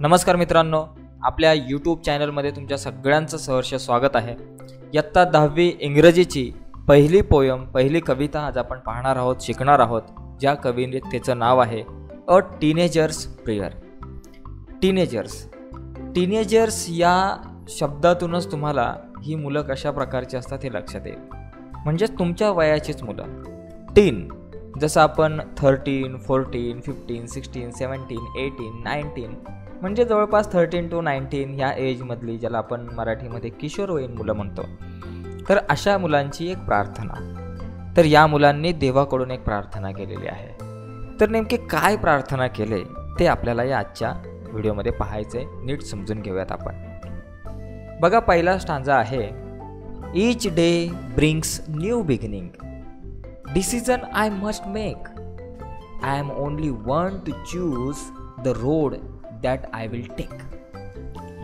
नमस्कार मित्रांनो आपल्या यूट्यूब चॅनलमध्ये तुमच्या सगळ्यांचं सहर्ष स्वागत आहे. इयत्ता दहावी इंग्रजीची पहिली पोयम पहिली कविता आज आपण पाहणार आहोत शिकणार आहोत ज्या कवितेचं नाव आहे a teenagers prayer teenagers teenagers या शब्दातूनच तुम्हाला ही मुलं कशा प्रकारची असतात हे लक्षात येईल. म्हणजेच तुमच्या वयाचीच मुलं. टीन जसं आपण thirteen fourteen fifteen sixteen seventeen eighteen nineteen म्हणजे जवळपास थर्टीन टू नाईन्टीन ह्या एजमधली ज्याला आपण मराठीमध्ये किशोरवयीन मुलं म्हणतो. तर अशा मुलांची एक प्रार्थना. तर या मुलांनी देवाकडून एक प्रार्थना केलेली आहे. तर नेमके काय प्रार्थना केले ते आपल्याला या आजच्या व्हिडिओमध्ये पाहायचे नीट समजून घेऊयात आपण. बघा पहिला स्टांजा आहे each day brings new beginning decision I must make I am only one to choose the road that I will take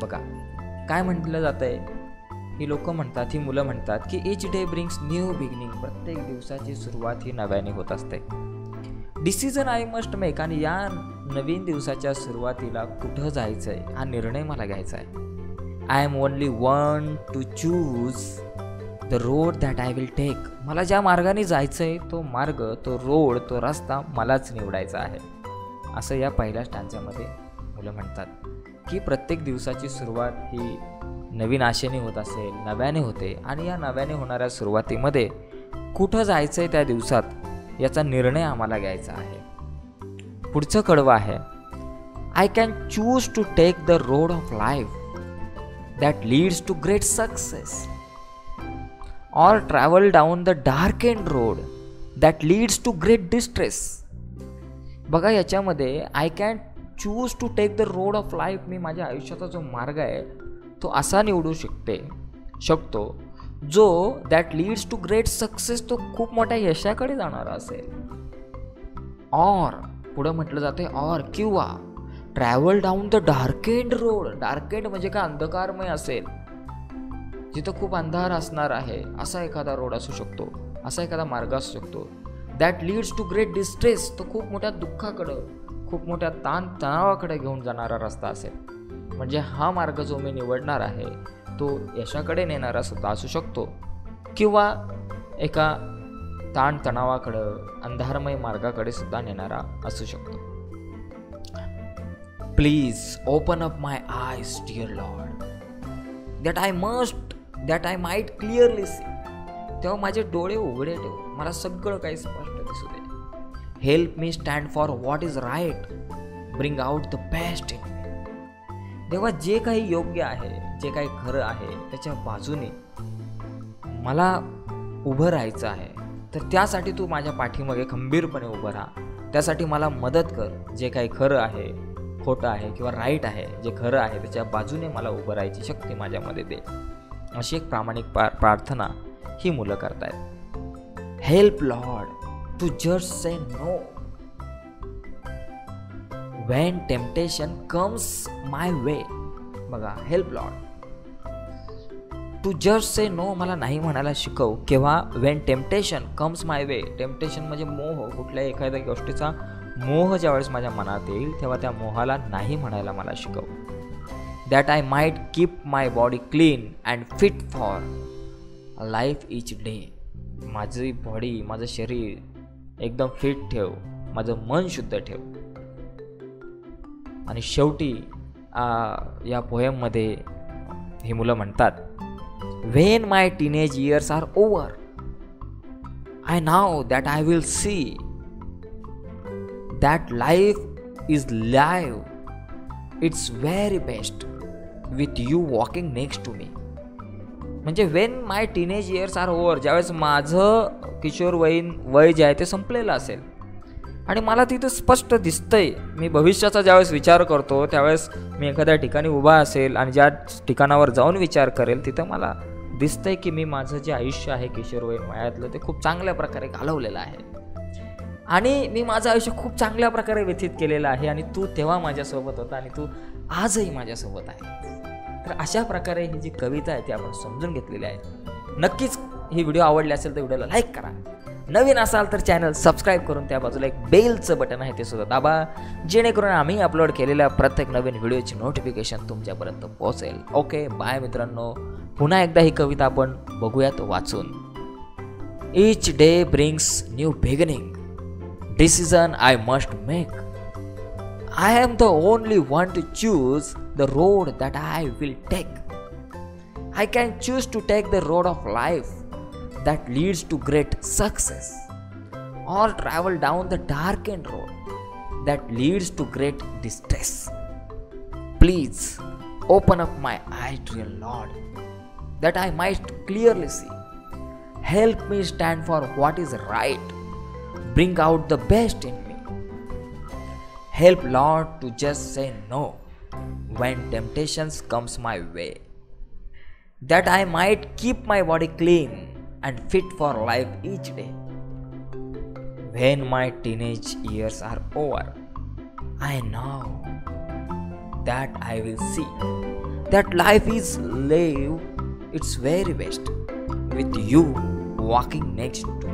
बघा काय म्हटलं जातं आहे ही लोक म्हणतात ही मुलं म्हणतात की each day brings new beginning प्रत्येक दिवसाची सुरुवात ही नव्याने होत असते. डिसिजन आय मस्ट मेक आणि या नवीन दिवसाच्या सुरुवातीला कुठं जायचं आहे हा निर्णय मला घ्यायचा आहे. I am only one to choose the road that I will take मला ज्या मार्गाने जायचं आहे तो मार्ग तो रोड तो रस्ता मलाच निवडायचा आहे. असं या पहिल्या स्टँच्यामध्ये मुलं म्हणतात. की प्रत्येक दिवसाची सुरुवात ही नवीन आशेने होत असेल नव्याने होते आणि या नव्याने होणाऱ्या सुरुवातीमध्ये कुठं जायचं आहे त्या दिवसात याचा निर्णय आम्हाला घ्यायचा आहे. पुढचं कडवं आहे I can choose to take the road of life that leads to great success or travel down the darkened road that leads to great distress. बघा याच्यामध्ये I can choose to take the road of life मी माझ्या आयुष्याचा जो मार्ग आहे तो असा निवडू शकते शकतो जो that leads to great success तो खूप मोठ्या यशाकडे जाणारा असेल. ऑर पुढं म्हटलं जाते ऑर किंवा travel down the darkened road darkened म्हणजे काय? अंधकारमय असेल. जिथं खूप अंधार असणार आहे असा एखादा रोड असू शकतो असा एखादा मार्ग असू शकतो. That leads to great distress तो खूप मोठ्या दुःखाकडं खूप मोठ्या ताण तणावाकडे घेऊन जाणारा रस्ता असेल. म्हणजे हा मार्ग जो मी निवडणार आहे तो यशाकडे नेणारा सुद्धा असू शकतो. किंवा एका ताणतणावाकडं अंधारमय मार्गाकडे सुद्धा नेणारा असू शकतो. Please open up my eyes dear lord that I must that I might clearly see तेव्हा माझे डोळे उघडे ठेव. मला सगळं काही स्पष्ट दिसू दे. Help me stand for what is right bring out the best in तेव्हा जे काही योग्य आहे जे काही खरं आहे त्याच्या बाजूने मला उभं राहायचं आहे. तर त्यासाठी तू माझ्या पाठीमागे खंबीरपणे उभं राहा. त्यासाठी मला मदत कर. जे काही खरं आहे खोटं आहे किंवा राईट आहे जे खरं आहे त्याच्या बाजूने मला उभं राहायची शक्ती माझ्यामध्ये दे. अशी एक प्रामाणिक प्रार्थना ही मुलं करतायत. Help lord to just say no when temptation comes my way बघा help lord to just say no मला नाही म्हणायला शिकव. किंवा when temptation comes my way temptation म्हणजे मोह. कुठल्याही एखाद्या गोष्टीचा मोह ज्यावेळेस माझ्या मनात येईल तेव्हा त्या मोहाला नाही म्हणायला मला शिकव. That I might keep my body clean and fit for life each day माझी बॉडी माझं शरीर एकदम फिट ठेव. माझं मन शुद्ध ठेव. आणि शेवटी या पोयममध्ये ही मुलं म्हणतात when my teenage years are over I know that I will see that life is live its very best with you walking next to me म्हणजे when my teenage years are over ज्यावेळेस माझं किशोरवयीन वय जे आहे ते संपलेलं असेल. आणि मला तिथं स्पष्ट दिसतंय मी भविष्याचा ज्यावेळेस विचार करतो त्यावेळेस मी एखाद्या ठिकाणी उभा असेल आणि ज्या ठिकाणावर जाऊन विचार करेल तिथं मला दिसतंय की मी माझं जे आयुष्य आहे किशोरवयीन वयातलं ते खूप चांगल्या प्रकारे घालवलेलं आहे. आणि मी माझं आयुष्य खूप चांगल्या प्रकारे व्यतीत केलेलं आहे आणि तू तेव्हा माझ्यासोबत होता आणि तू आजही माझ्यासोबत आहे. तर अशा प्रकारे ही जी कविता आहे ती आपण समजून घेतलेली आहे. नक्कीच ही व्हिडिओ आवडली असेल तर व्हिडिओला लाईक करा. नवीन असाल तर चॅनल सबस्क्राईब करून त्या बाजूला एक बेलचं बटन आहे ते सुद्धा दाबा. जेणेकरून आम्ही अपलोड केलेल्या प्रत्येक नवीन व्हिडिओची नोटिफिकेशन तुमच्यापर्यंत पोहोचेल. ओके बाय मित्रांनो. पुन्हा एकदा ही कविता आपण बघूयात वाचून. Each day brings new beginning decision I must make. I am the only one to choose the road that I will take. I can choose to take the road of life that leads to great success, or travel down the darkened road that leads to great distress. Please open up my eyes, dear Lord, that I might clearly see. Help me stand for what is right Bring out the best in me. Help Lord to just say no when temptations comes my way that I might keep my body clean and fit for life each day. When my teenage years are over, I know that I will see that life is live its very best with you walking next to.